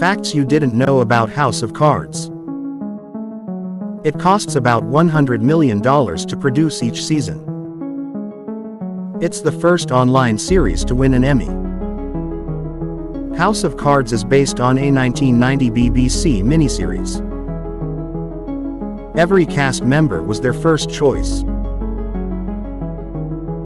Facts you didn't know about House of Cards. It costs about $100 million to produce each season. It's the first online series to win an Emmy. House of Cards is based on a 1990 BBC miniseries. Every cast member was their first choice.